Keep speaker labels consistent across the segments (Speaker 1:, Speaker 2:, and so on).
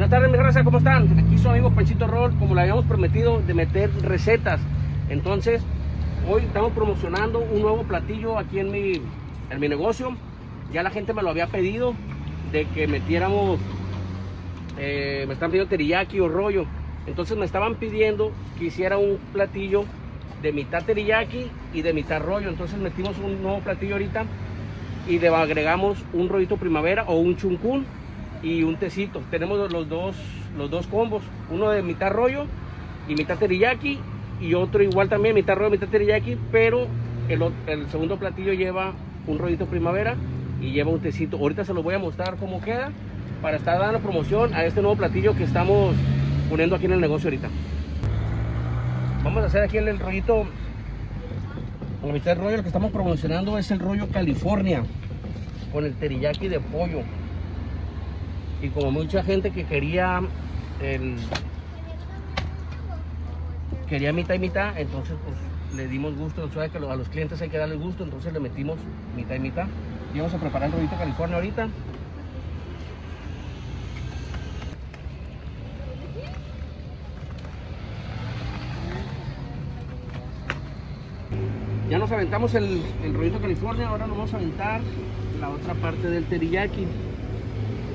Speaker 1: Buenas tardes, mi raza, ¿cómo están? Aquí su amigo Panchito Roll, como le habíamos prometido, de meter recetas. Entonces, hoy estamos promocionando un nuevo platillo aquí en mi, en mi negocio. Ya la gente me lo había pedido de que metiéramos, eh, me están pidiendo teriyaki o rollo. Entonces me estaban pidiendo que hiciera un platillo de mitad teriyaki y de mitad rollo. Entonces metimos un nuevo platillo ahorita y le agregamos un rollito primavera o un chuncún y un tecito. Tenemos los dos, los dos combos, uno de mitad rollo y mitad teriyaki y otro igual también, mitad rollo, mitad teriyaki, pero el, el segundo platillo lleva un rollito primavera y lleva un tecito. Ahorita se los voy a mostrar cómo queda para estar dando promoción a este nuevo platillo que estamos poniendo aquí en el negocio ahorita. Vamos a hacer aquí el, rollito, la mitad del rollo, lo que estamos promocionando es el rollo California con el teriyaki de pollo. Y como mucha gente que quería el quería mitad y mitad, entonces pues le dimos gusto, sabes que a los clientes hay que darle gusto, entonces le metimos mitad y mitad. Y vamos a preparar el rollito California ahorita. Ya nos aventamos el, el rollito California, ahora nos vamos a aventar la otra parte del teriyaki.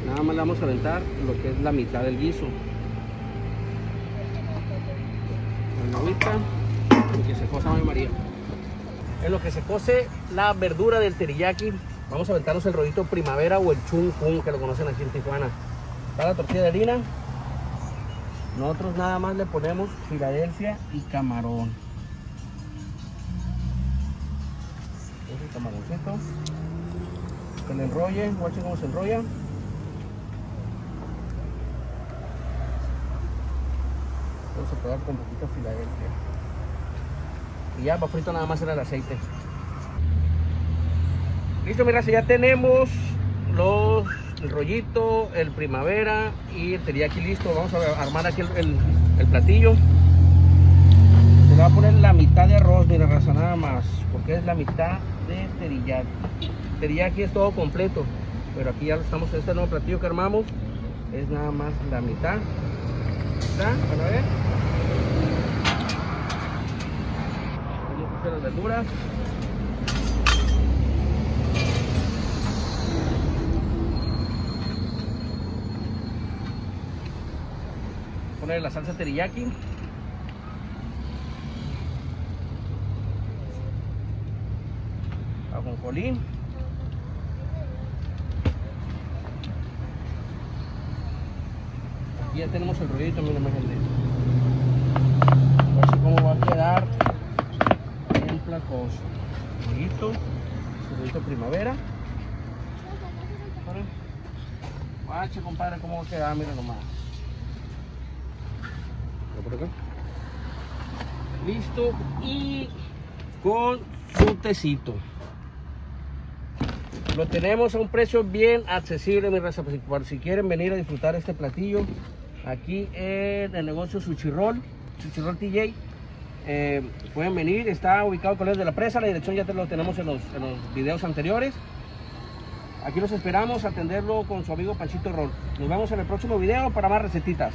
Speaker 1: Nada más le vamos a aventar lo que es la mitad del guiso. La agüita y que se cosa María. En lo que se cose la verdura del teriyaki, vamos a aventarnos el rollito primavera o el chung kun, que lo conocen aquí en Tijuana. Para la tortilla de harina, nosotros nada más le ponemos Filadelfia y camarón. Ese camaroncito. Que le enrolle, guachen cómo se enrolla. Vamos a pegar con poquito de Filadelfia. Y ya va frito nada más en el aceite. Listo, mira, ya tenemos los el rollito, el primavera y el teriyaki listo. Vamos a armar aquí el, platillo. Se le va a poner la mitad de arroz, mira, raza, nada más, porque es la mitad de teriyaki. Teriyaki es todo completo, pero aquí ya estamos en este nuevo platillo que armamos. Es nada más la mitad. ¿Está? Hacer las verduras. Poner la salsa teriyaki. Ajonjolí. Aquí ya tenemos el rollito, miren más gente. Así como va a quedar bien placoso. Rollito, primavera. Guache, compadre, cómo va a quedar, miren nomás. Por acá. Listo y con su tecito. Lo tenemos a un precio bien accesible, mi raza. Pues, por si quieren venir a disfrutar este platillo aquí en el negocio Suchirrol, Suchirrol TJ. Eh, pueden venir, está ubicado el de la presa. La dirección ya te lo tenemos en los, en los videos anteriores. Aquí los esperamos atenderlo con su amigo Panchito Roll. Nos vemos en el próximo video para más recetitas.